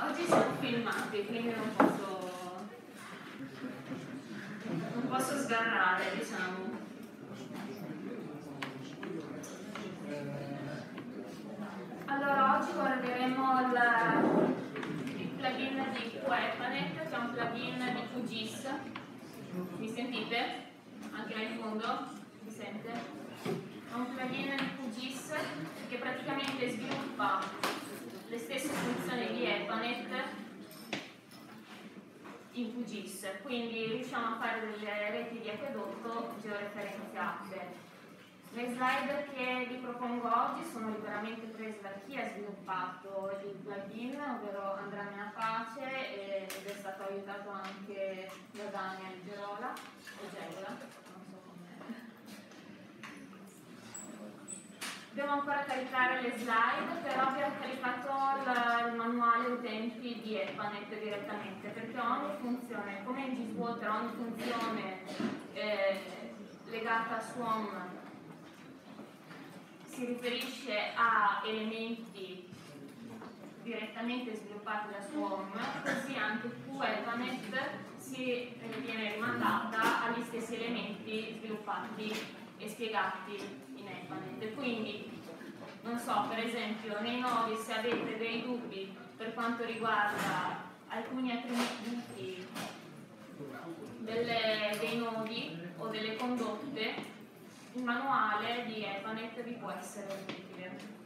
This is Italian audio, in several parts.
Oggi siamo filmati, quindi non posso, non posso sgarrare, diciamo. Allora, oggi guarderemo il, il plugin di Wepanet, che è un plugin di QGIS. Mi sentite? Anche là in fondo? Si sente? È un plugin di QGIS che praticamente sviluppa le stesse funzioni di Epanet in QGIS, quindi riusciamo a fare delle reti di acquedotto georeferenziate. Le slide che vi propongo oggi sono liberamente prese da chi ha sviluppato il plugin, ovvero Andrea Menapace ed è stato aiutato anche da Daniel Gerola, o Gerola, non so come. Devo ancora caricare le slide, però ho caricato il, manuale utenti di Epanet direttamente, perché ogni funzione, come in GSwater, ogni funzione eh, legata a Swarm si riferisce a elementi direttamente sviluppati da Swarm, così anche QEpanet si viene rimandata agli stessi elementi sviluppati e spiegati in Epanet. Quindi, non so, per esempio, nei nodi se avete dei dubbi per quanto riguarda alcuni attributi delle, dei nodi o delle condotte, il manuale di Epanet vi può essere utile.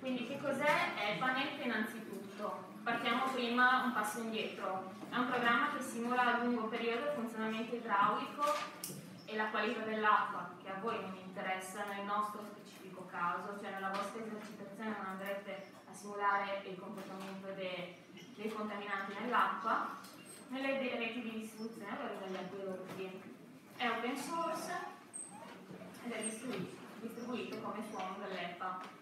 Quindi che cos'è Epanet innanzitutto? Partiamo prima un passo indietro. È un programma che simula a lungo periodo il funzionamento idraulico e la qualità dell'acqua, che a voi non interessa nel nostro specifico caso, cioè nella vostra esercitazione non andrete a simulare il comportamento dei, dei contaminanti nell'acqua, nelle reti di distribuzione degli acquedotti. È open source ed è distribuito come suono dall'EPA.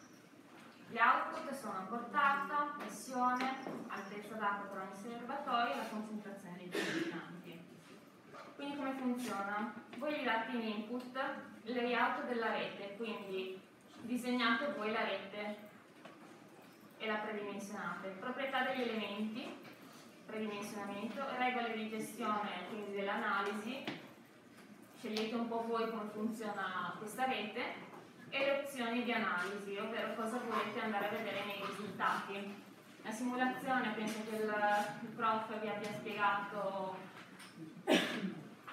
Gli output sono portata, pressione, altezza d'acqua per ogni serbatoio e la concentrazione dei contaminanti. Quindi come funziona? Voi gli date in input il layout della rete, quindi disegnate voi la rete e la predimensionate. Proprietà degli elementi, predimensionamento, regole di gestione quindi dell'analisi, scegliete un po' voi come funziona questa rete e le opzioni di analisi, ovvero cosa volete andare a vedere nei risultati. La simulazione, penso che il, prof vi abbia spiegato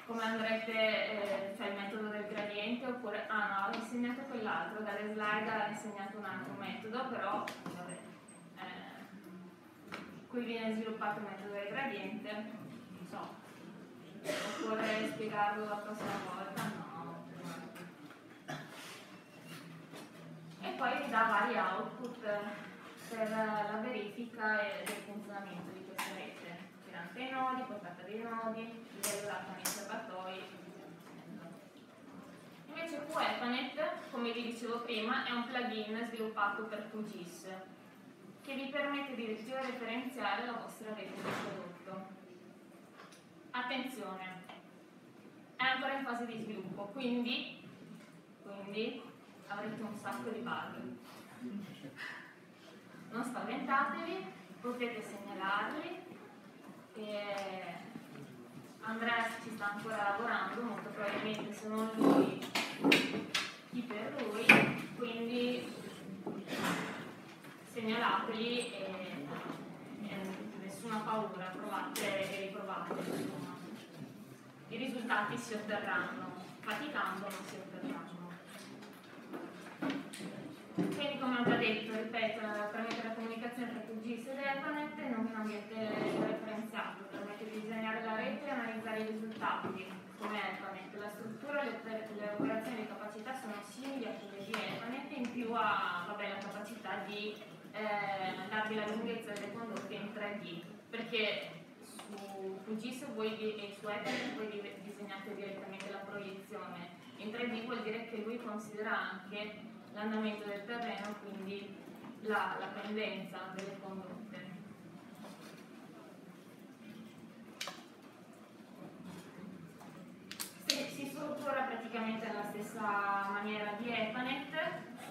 come andrete, eh, cioè il metodo del gradiente, oppure, ah no, ho insegnato quell'altro, dalle slide ha insegnato un altro metodo, però vabbè, eh, qui viene sviluppato il metodo del gradiente, non so, occorre spiegarlo la prossima volta, no. E poi vi dà vari output per la verifica del funzionamento di questa rete, tirante dei nodi, portata dei nodi, livello d'acqua nei serbatoi, Invece QEpanet, come vi dicevo prima, è un plugin sviluppato per QGIS che vi permette di georeferenziare la vostra rete di prodotto. Attenzione, è ancora in fase di sviluppo, quindi, quindi avrete un sacco di bug. Non spaventatevi, potete segnalarli. E Andrea ci sta ancora lavorando, molto probabilmente se non lui, chi per lui, quindi segnalateli e, e nessuna paura, provate e riprovate. Insomma. I risultati si otterranno, faticando ma si otterranno. Quindi come ho già detto, ripeto, permette la comunicazione tra QGIS ed Ethernet in un ambiente referenziato, permette di disegnare la rete e analizzare i risultati come Ethernet. La struttura e le, le operazioni di capacità sono simili a quelle di Ethernet, in più ha vabbè, la capacità di eh, darvi la lunghezza delle condotte in 3D, perché su QGIS voi, e su Ethernet voi disegnate direttamente la proiezione. In 3D vuol dire che lui considera anche l'andamento del terreno, quindi la, la pendenza delle condotte. Si, si struttura praticamente alla stessa maniera di Epanet,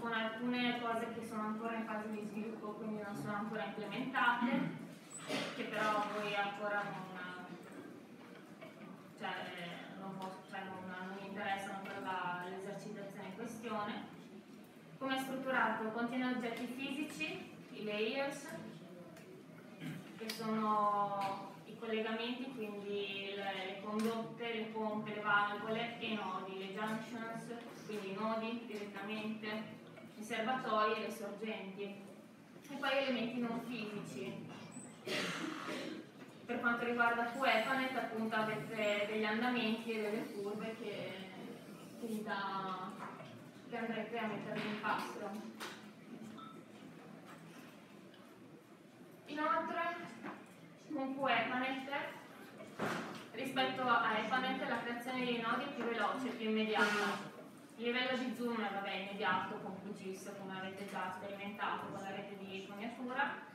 con alcune cose che sono ancora in fase di sviluppo, quindi non sono ancora implementate, che però voi ancora non, cioè, non, posso, cioè, non, non interessano per l'esercitazione in questione. Come è strutturato? Contiene oggetti fisici, i layers, che sono i collegamenti, quindi le, condotte, le pompe, le valvole e i nodi, le junctions, quindi i nodi direttamente, i serbatoi e le sorgenti. E poi elementi non fisici. Per quanto riguarda QEPANET appunto avete degli andamenti e delle curve che, che, da, che andrete a mettere in pasto. Inoltre con QEPANET rispetto a EPANET la creazione dei nodi è più veloce, più immediata. Il livello di zoom è vabbè, immediato con QGIS come avete già sperimentato con la rete di fognatura.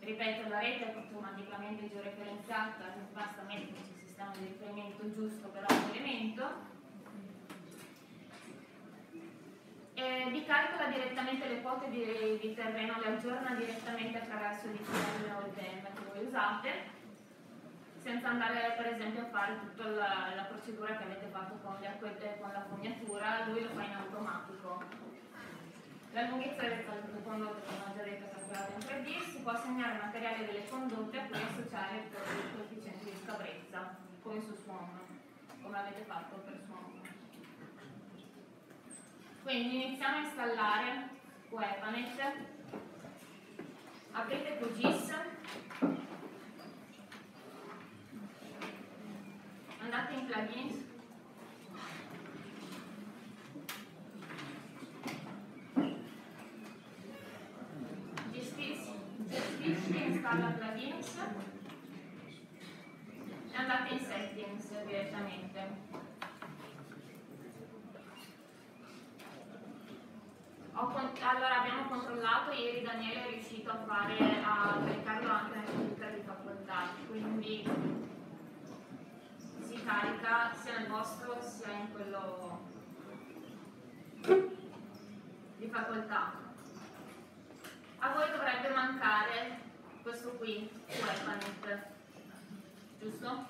Ripeto, la rete è automaticamente georeferenziata, basta metterci il sistema di riferimento giusto per ogni elemento. E vi calcola direttamente le quote di, di, terreno, le aggiorna direttamente attraverso il DCM o il DEM che voi usate senza andare per esempio a fare tutta la, la procedura che avete fatto con, acquette, con la fognatura, lui lo fa in automatico. La lunghezza delle condotte, come ho già detto, è calcolata in 3D, si può assegnare il materiale delle condotte a cui associare il coefficiente di scabrezza, come su Swan, come avete fatto per Swan. Quindi iniziamo a installare Webanet, aprite QGIS. Andate in plugins. Gestisci installa plugins. E andate in settings direttamente allora abbiamo controllato ieri Daniele è riuscito a fare a caricarlo anche nel computer di facoltà quindi si carica sia nel vostro sia in quello di facoltà. A voi dovrebbe mancare questo qui, Weaponit, giusto?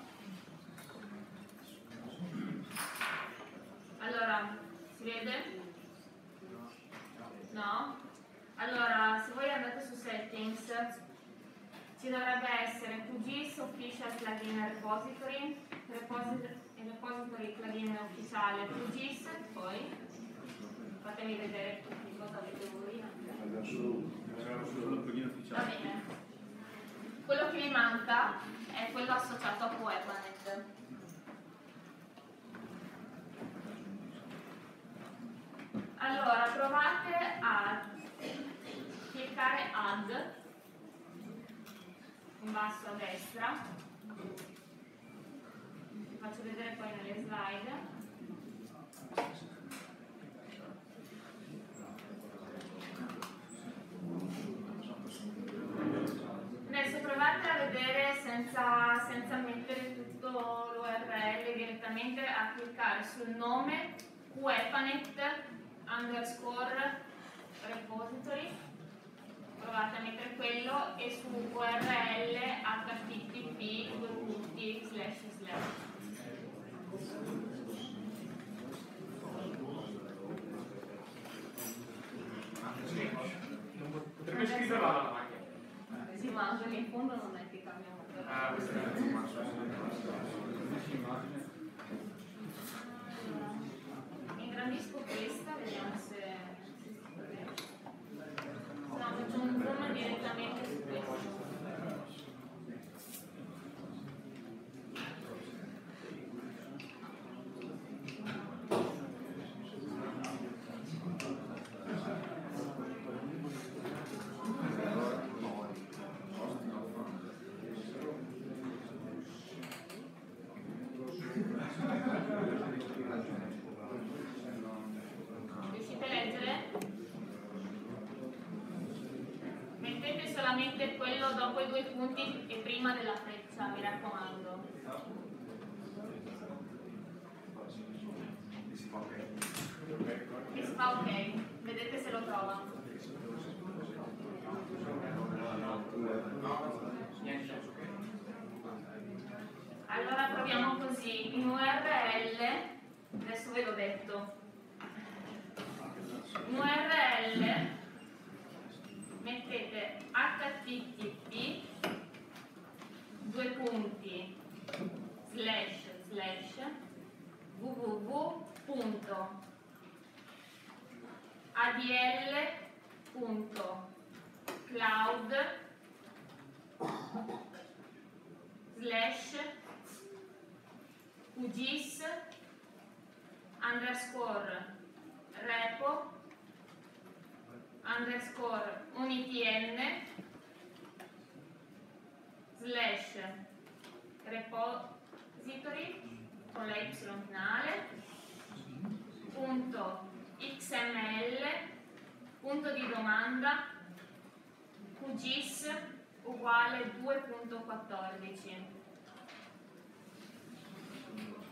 Allora, si vede? No? Allora, se voi andate su settings, ci dovrebbe essere QGIS Official Plugin Repository repository, il repository plugin ufficiale QGIS, poi fatemi vedere tutti cosa avete voi. Va bene. Quello che mi manca è quello associato a Puebanet. Allora, provate a cliccare Add in basso a destra faccio vedere poi nelle slide. Adesso provate a vedere senza, senza mettere tutto l'URL direttamente a cliccare sul nome wepanet underscore repository provate a mettere quello e su URL http slash slash Potrebbe scriverla alla macchina. Sì, ma anche lì in fondo non è che cambia molto. Ah, questa è Ingrandisco questa, vediamo se No, faccio un zoom direttamente su questo. Punti e prima della freccia, mi raccomando. E si fa ok. Vedete se lo trova. Allora proviamo così, in URL, adesso ve l'ho detto, in URL mettete http due punti slash slash www.adl.cloud slash QGIS underscore repo underscore unitn slash repository con la y finale punto xml punto di domanda QGIS uguale 2.14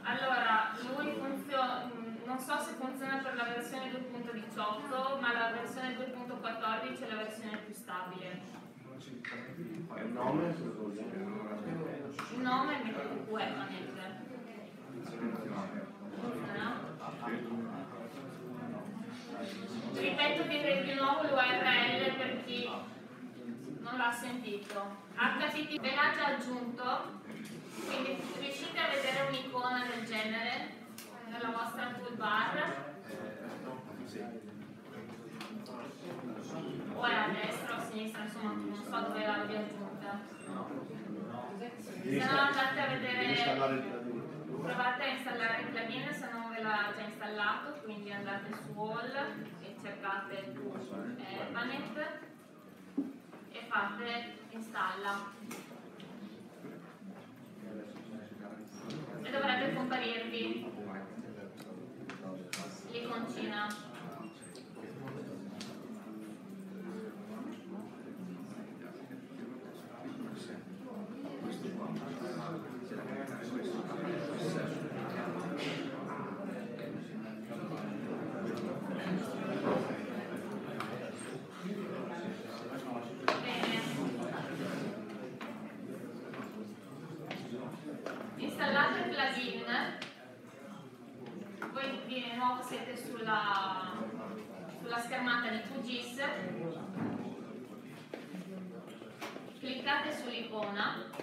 allora, lui funziona, non so se funziona per la versione 2.18, ma la versione 2.14 è la versione più stabile. Il nome? Il nome mettete Webanet. Funziona? Ripeto che di nuovo l'URL per chi non l'ha sentito. HTTP ve l'ha già aggiunto quindi riuscite a vedere un'icona del genere nella vostra toolbar? O è a destra o a sinistra, insomma, non so dove l'abbia aggiunta. Se no andate a vedere, provate a installare il plugin se non ve l'ha già installato, quindi andate su All e cercate Evanet e fate installa. E dovrebbe comparirvi l'iconcina. nuovo siete sulla, sulla schermata di QGIS, cliccate sull'icona.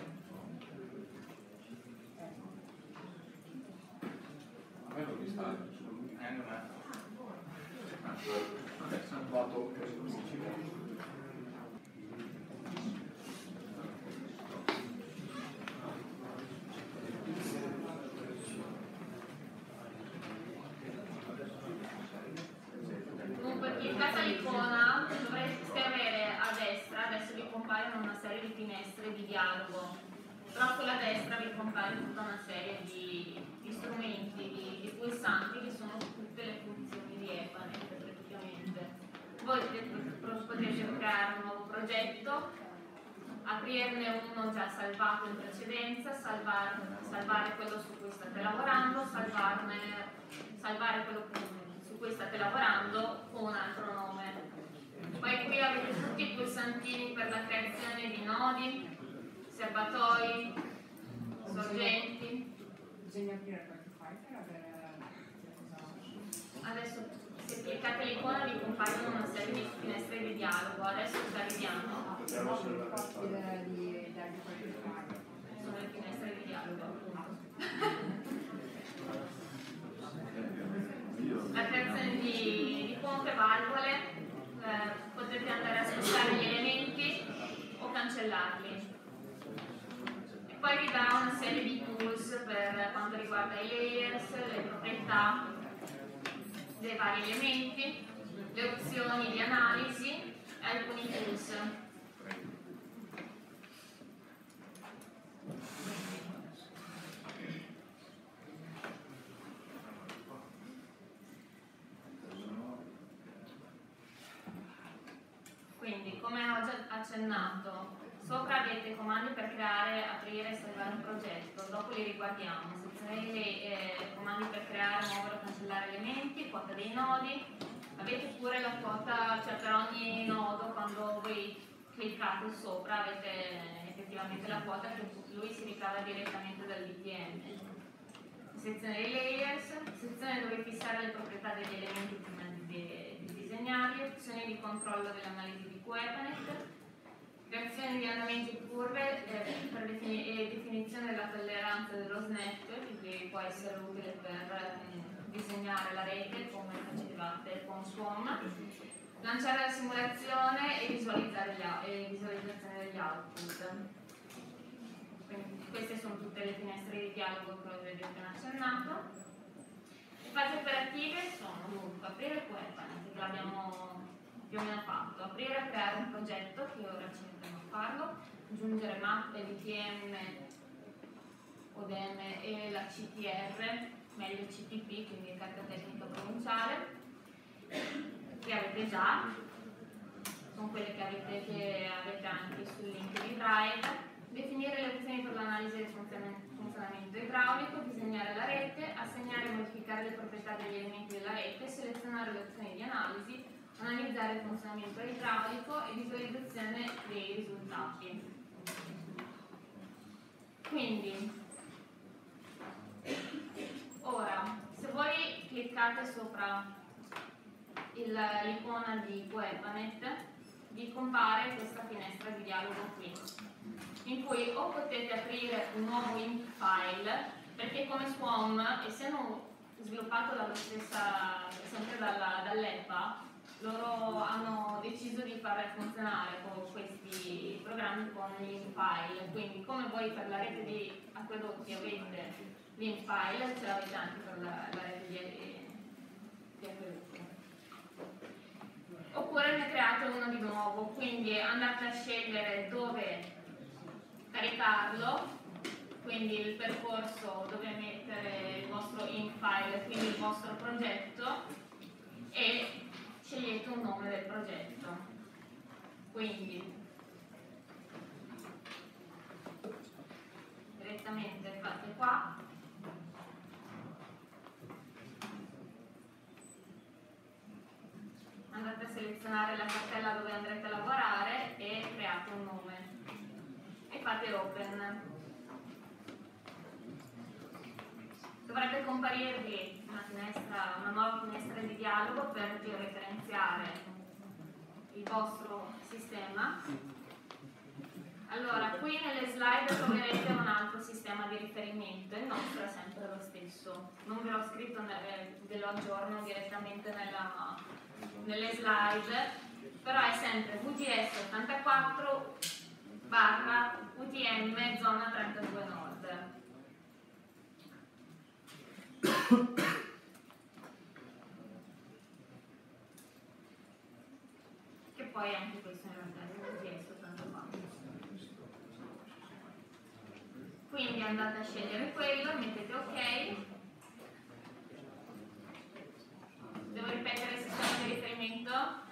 Aprirne uno già salvato in precedenza, salvar, salvare quello su cui state lavorando, salvarne, salvare quello su cui state lavorando con un altro nome. Poi qui avete tutti i pulsantini per la creazione di nodi, serbatoi, sorgenti. Bisogna aprire avere Adesso cliccate l'icona vi compaiono una serie di finestre di dialogo, adesso ci arriviamo. Sono le finestre di dialogo La creazione di, di pompe, valvole, eh, potete andare a spostare gli elementi o cancellarli. E poi vi dà una serie di tools per quanto riguarda i layers, le proprietà dei vari elementi, le opzioni di analisi e alcuni tools. Quindi, come ho già accennato, sopra avete comandi per creare, aprire e salvare un progetto, dopo li riguardiamo. Sezione eh, comandi per creare, muovere o cancellare elementi, quota dei nodi, avete pure la quota, cioè per ogni nodo quando voi cliccate sopra avete effettivamente la quota che lui si ricava direttamente dal DTM. Sezione dei layers, sezione dove fissare le proprietà degli elementi prima di, di disegnarli, opzioni di controllo dell'analisi di QEPANET, creazione di andamenti e curve eh, per defini definizione della tolleranza dello snap, che può essere utile per eh, disegnare la rete come facevate con Swarm, lanciare la simulazione e visualizzare e visualizzazione degli output. Quindi, queste sono tutte le finestre di dialogo che vi ho appena accennato. Le fasi operative sono dunque aprire Quepanet, che l'abbiamo più o meno fatto, aprire e creare un progetto, che ora ci mettiamo a farlo, aggiungere mappe, DTM, ODM e la CTR, meglio CTP, quindi carta tecnica provinciale, che avete già, sono quelle che avete, che avete anche sul link di Drive, definire le opzioni per l'analisi del funzionamento idraulico, disegnare la rete, assegnare e modificare le proprietà degli elementi della rete, selezionare le opzioni di analisi, analizzare il funzionamento idraulico e visualizzazione dei risultati. Quindi, ora, se voi cliccate sopra l'icona di Webanet, vi compare questa finestra di dialogo qui, in cui o potete aprire un nuovo ink file, perché come Swarm, essendo sviluppato dalla stessa, sempre dall'EPA, loro hanno deciso di far funzionare con questi programmi con link file, quindi come voi per la rete di acquedotti avete link file, ce l'avete anche per la, la rete di, di acquedotti. Oppure ne create uno di nuovo, quindi andate a scegliere dove caricarlo, quindi il percorso dove mettere il vostro link file, quindi il vostro progetto e scegliete un nome del progetto. Quindi direttamente fate qua. Andate a selezionare la cartella dove andrete a lavorare e create un nome. E fate open dovrebbe comparirvi una, finestra, una nuova finestra di dialogo per georeferenziare il vostro sistema. Allora, qui nelle slide troverete un altro sistema di riferimento, il nostro è sempre lo stesso. Non ve l'ho scritto, ve lo aggiorno direttamente nella, nelle slide, però è sempre VGS 84 barra UTM zona 32 nord che poi anche questo in realtà è così soltanto quanto quindi andate a scegliere quello mettete ok. Devo ripetere il sistema di riferimento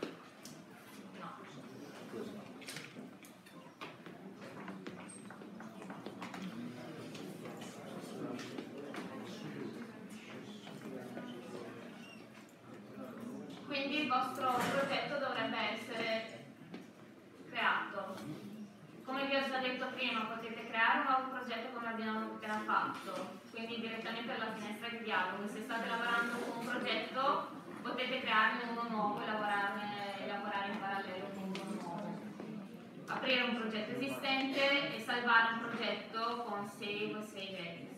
quindi il vostro progetto dovrebbe essere creato. Come vi ho già detto prima, potete creare un nuovo progetto come abbiamo appena fatto, quindi direttamente dalla finestra di dialogo. Se state lavorando con un progetto, potete crearne uno nuovo e, e lavorare in parallelo con uno nuovo. Aprire un progetto esistente e salvare un progetto con save o save as.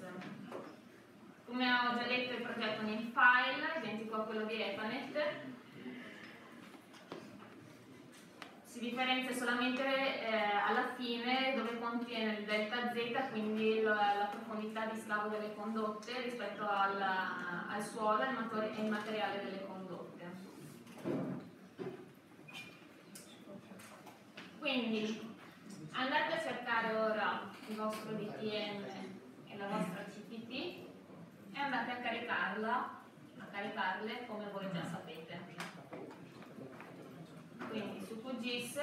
Come ho già detto il progetto nel file, identico a quello di Epanet, si differenzia solamente eh, alla fine dove contiene il delta Z, quindi la, la profondità di scavo delle condotte rispetto al, al suolo e il materiale delle condotte. Quindi andate a cercare ora il vostro DTM e la vostra CPT e andate a caricarla, a caricarle come voi già sapete quindi su QGIS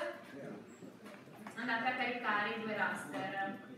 andate a caricare i due raster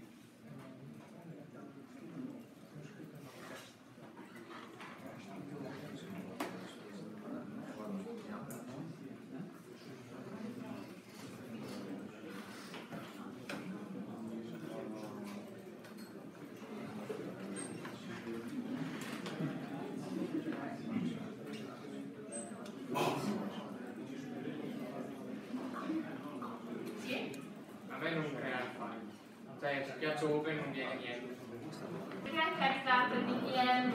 Schiaccio open non viene niente. Perché hai caricato il DPM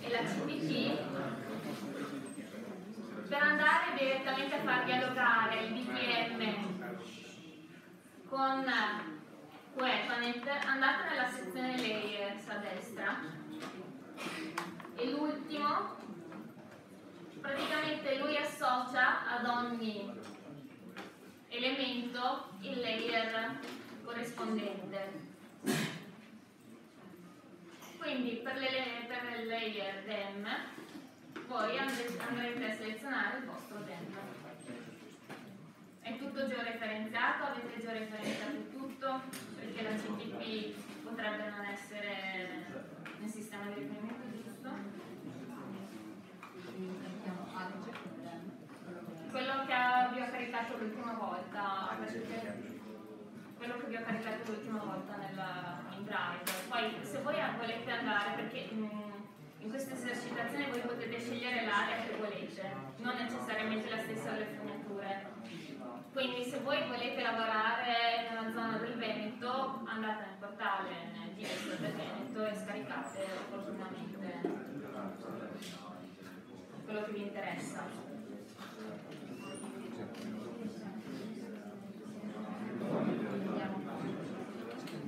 e la CPP per andare direttamente a far dialogare il DPM con Wepanet andate nella sezione layers a destra e l'ultimo praticamente lui associa ad ogni elemento il layer corrispondente. Quindi per, le, per il layer dem voi andrete a selezionare il vostro dem. È tutto georeferenziato, avete georeferenziato tutto? Perché la CTP potrebbe non essere nel sistema di riferimento giusto quello che vi ho caricato l'ultima volta quello che vi ho caricato l'ultima volta nella, in drive. Poi se voi volete andare perché mh, in questa esercitazione voi potete scegliere l'area che volete non necessariamente la stessa alle fognature quindi se voi volete lavorare nella zona del Veneto andate nel portale nel DS del Veneto e scaricate opportunamente quello che vi interessa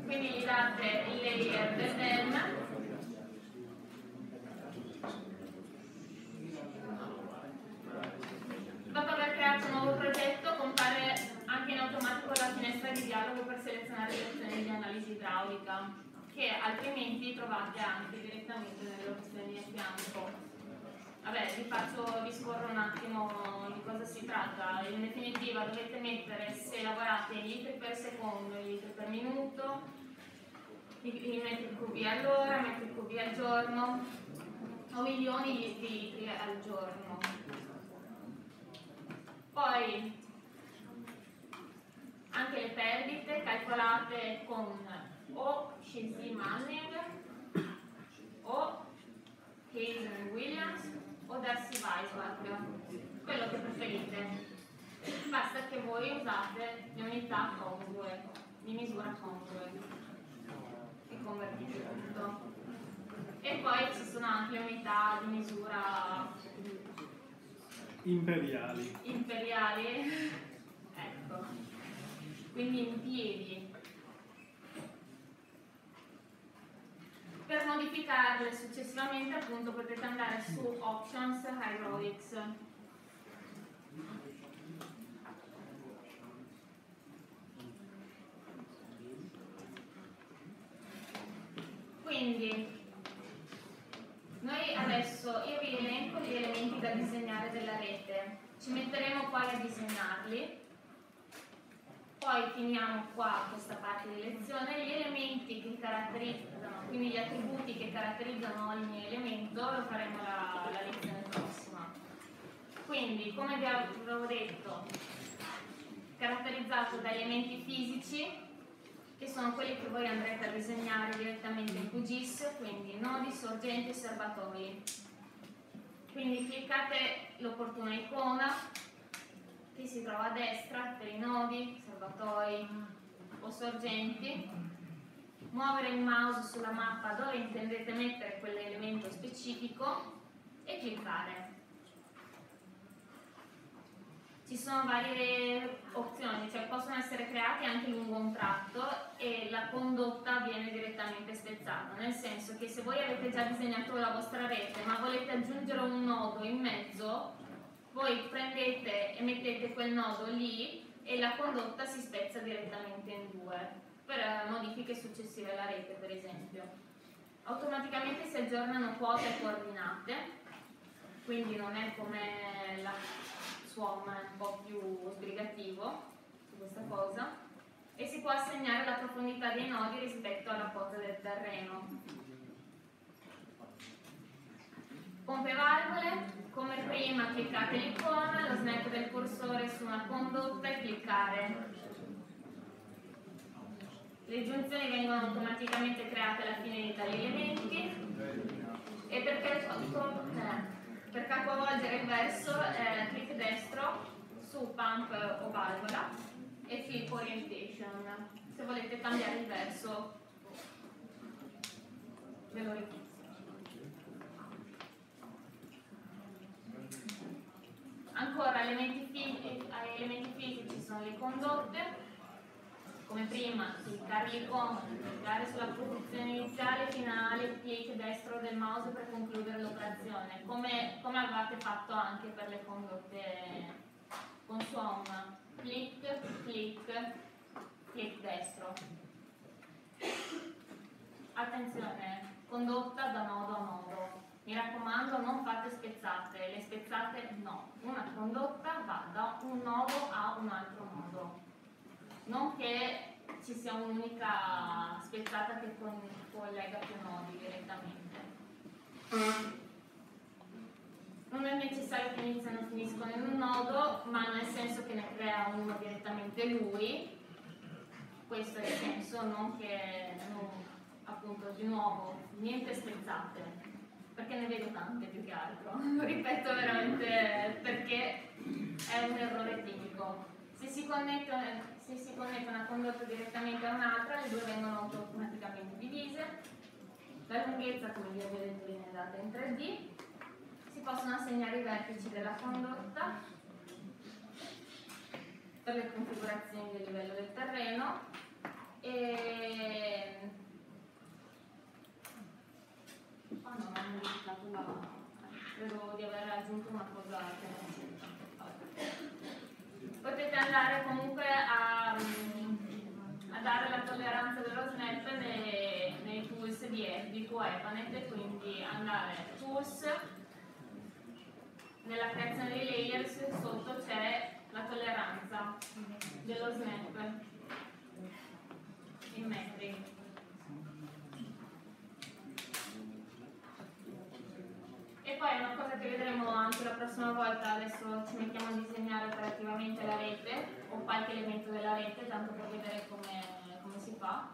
quindi gli date il layer del DEM dopo aver creato un nuovo progetto compare anche in automatico la finestra di dialogo per selezionare le opzioni di analisi idraulica che altrimenti trovate anche direttamente nelle opzioni a fianco Vabbè, vi faccio, vi un attimo di cosa si tratta. In definitiva dovete mettere se lavorate in litri per secondo, in litri per minuto, i metri cubi all'ora, metri cubi al giorno, o milioni di litri al giorno. Poi anche le perdite calcolate con o Shinzi Manning o Hazen Williams o darsi Weisbach, quello che preferite. Basta che voi usate le unità congrue, di misura congrue e convertite tutto. E poi ci sono anche le unità di misura imperiali. Imperiali, ecco, quindi in piedi. Per modificarle successivamente appunto potete andare su Options Hydraulics. Quindi noi adesso io vi elenco gli elementi da disegnare della rete, ci metteremo poi a disegnarli poi finiamo qua questa parte di lezione, gli elementi che caratterizzano, quindi gli attributi che caratterizzano ogni elemento lo faremo la, la lezione prossima. Quindi, come vi avevo detto, caratterizzato da elementi fisici, che sono quelli che voi andrete a disegnare direttamente in QGIS, quindi nodi, sorgenti e serbatoi. Quindi cliccate l'opportuna icona che si trova a destra per i nodi, serbatoi o sorgenti, muovere il mouse sulla mappa dove intendete mettere quell'elemento specifico e cliccare. Ci sono varie opzioni, cioè possono essere creati anche lungo un tratto e la condotta viene direttamente spezzata, nel senso che se voi avete già disegnato la vostra rete ma volete aggiungere un nodo in mezzo, voi prendete e mettete quel nodo lì e la condotta si spezza direttamente in due per eh, modifiche successive alla rete per esempio. Automaticamente si aggiornano quote e coordinate, quindi non è come la SWAM un po' più sbrigativo su questa cosa e si può assegnare la profondità dei nodi rispetto alla quota del terreno. Pompe valvole, come prima cliccate l'icona, lo snap del cursore su una condotta e cliccare. Le giunzioni vengono automaticamente create alla fine di tali elementi e per, eh, per capovolgere il verso eh, clic destro su pump o valvola e flip orientation. Se volete cambiare il verso ve lo ricordo. Ancora elementi, fisi- eh, elementi fisici sono le condotte, come prima, cliccare l'icona, cliccare sulla posizione iniziale, finale, clic destro del mouse per concludere l'operazione, come, come avevate fatto anche per le condotte con suon, clic, clic, clic destro. Attenzione, condotta da nodo a nodo. Mi raccomando, non fate spezzate, le spezzate no. Una condotta va da un nodo a un altro nodo. Non che ci sia un'unica spezzata che collega più nodi direttamente. Non è necessario che iniziano e finiscono in un nodo, ma nel senso che ne crea uno direttamente lui. Questo è il senso, non che appunto di nuovo niente spezzate perché ne vedo tante più che altro. Lo ripeto veramente perché è un errore tipico. Se si, connette, se si connette una condotta direttamente a un'altra, le due vengono automaticamente divise. La lunghezza, come vi ho detto, viene data in 3D. Si possono assegnare i vertici della condotta per le configurazioni del livello del terreno. E Ah no, ho modificato la... credo di aver aggiunto una cosa che non c'entra. Potete andare comunque a, a dare la tolleranza dello snap nei, nei tools di, di QEpanet e quindi andare tools nella creazione dei layers sotto c'è la tolleranza dello snap in metri. E poi una cosa che vedremo anche la prossima volta, adesso ci mettiamo a disegnare operativamente la rete o qualche elemento della rete, tanto per vedere come, come si fa.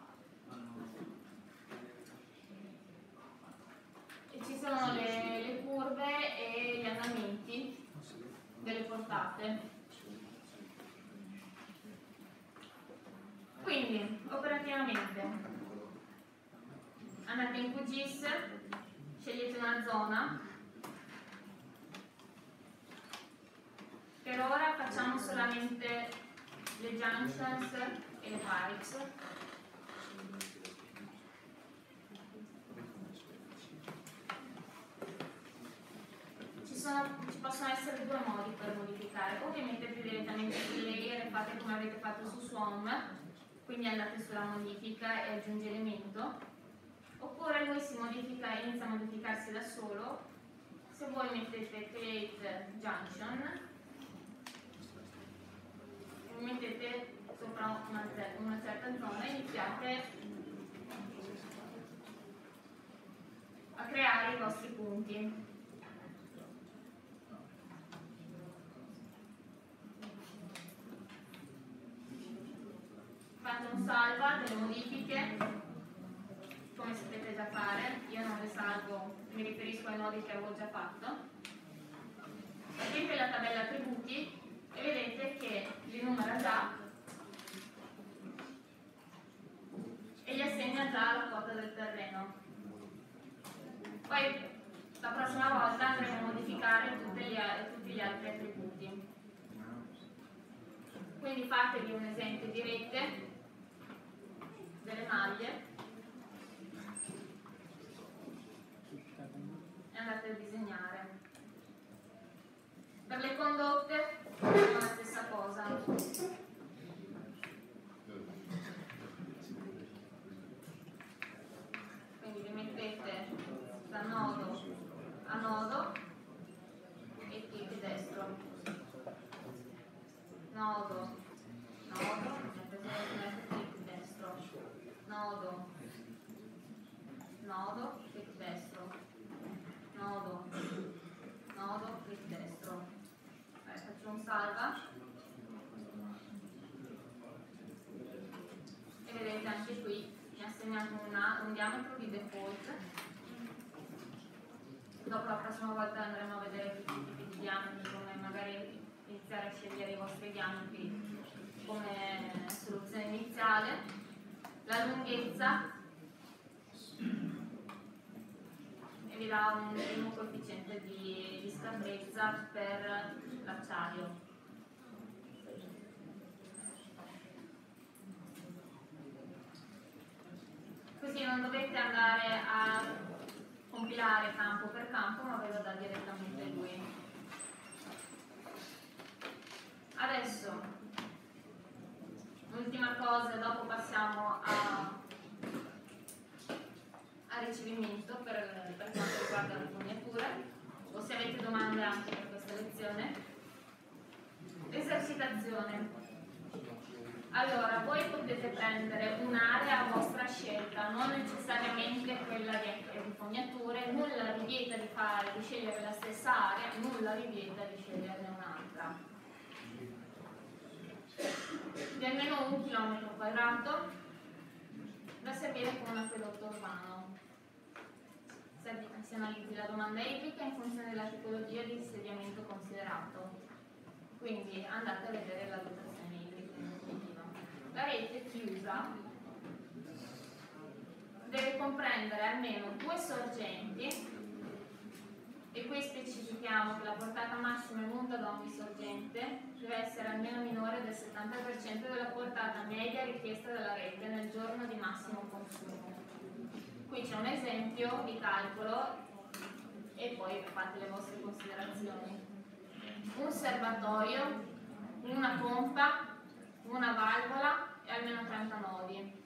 E ci sono le, le curve e gli andamenti delle portate. Quindi, operativamente, andate in QGIS, scegliete una zona. Per ora facciamo solamente le junctions e le pipes. Ci, sono- ci possono essere due modi per modificare. O vi mettete direttamente sul layer fate come avete fatto su Swarm, quindi andate sulla modifica e aggiungi elemento, oppure lui si modifica, inizia a modificarsi da solo. Se voi mettete create junction mettete sopra una, una certa zona e iniziate a creare i vostri punti. Fate un salva delle modifiche come sapete già fare, io non le salvo, mi riferisco ai nodi che avevo già fatto. Aprite la tabella attributi e vedete che li numera già e gli assegna già la quota del terreno. Poi la prossima volta andremo a modificare gli tutti gli altri attributi. Quindi fatevi un esempio di rete delle maglie e andate a disegnare. Per le condotte facciamo la stessa cosa. Quindi vi mettete da nodo a nodo e clic destro. Nodo, nodo, mettete clic destro. Nodo, nodo, clic destro. Nodo, nodo, clic destro. Vai, faccio un salva. E vedete anche qui mi ha segnato una- un diametro di default. Dopo la prossima volta andremo a vedere tutti i tipi di diametri, come magari iniziare a scegliere i vostri diametri come soluzione iniziale, la lunghezza e vi dà un primo coefficiente di, di scabrezza per l'acciaio. Così non dovete andare a compilare campo per campo, ma ve lo dà direttamente lui. Adesso, l'ultima cosa, dopo passiamo a, a ricevimento per, per quanto riguarda le fognature, o se avete domande anche per questa lezione. Esercitazione. Allora, voi potete prendere un'area a vostra scelta, non necessariamente quella di, fognature, nulla vi vieta di, fare, di scegliere la stessa area, nulla vi vieta di sceglierne un'altra. Di almeno un chilometro quadrato da servire come un acquedotto urbano. Si analizzi la domanda idrica in funzione della tipologia di insediamento considerato. Quindi andate a vedere la dotazione idrica. La rete chiusa deve comprendere almeno due sorgenti e qui specifichiamo che la portata massima emunta da ogni sorgente deve essere almeno minore del 70% della portata media richiesta dalla rete nel giorno di massimo consumo. Qui c'è un esempio di calcolo e poi fate le vostre considerazioni. Un serbatoio, una pompa, una valvola e almeno 30 nodi.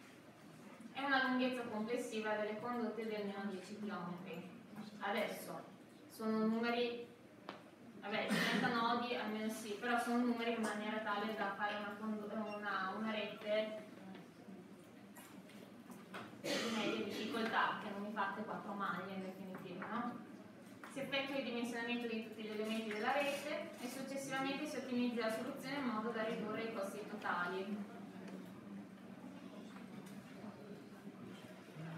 E una lunghezza complessiva delle condotte di almeno 10 km. Adesso, sono numeri, vabbè, 30 nodi almeno sì, però sono numeri in maniera tale da fare una, una, una rete di media difficoltà, che non mi fate 4 maglie in definitiva, no? Si effettua il dimensionamento di tutti gli elementi della rete e successivamente si ottimizza la soluzione in modo da ridurre i costi totali.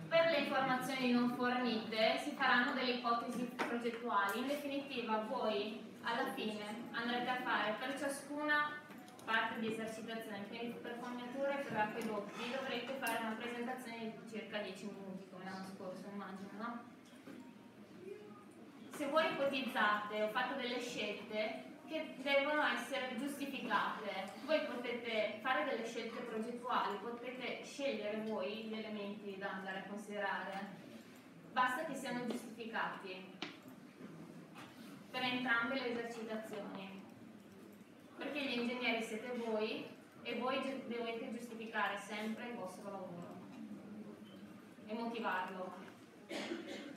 Per le informazioni non fornite si faranno delle ipotesi progettuali. In definitiva voi alla fine andrete a fare per ciascuna parte di esercitazione, quindi per fognature e per acquedotti dovrete fare una presentazione di circa 10 minuti come l'anno scorso immagino, no? Se voi ipotizzate o fate delle scelte che devono essere giustificate. Voi potete fare delle scelte progettuali, potete scegliere voi gli elementi da andare a considerare, basta che siano giustificati per entrambe le esercitazioni, perché gli ingegneri siete voi e voi dovete giustificare sempre il vostro lavoro e motivarlo.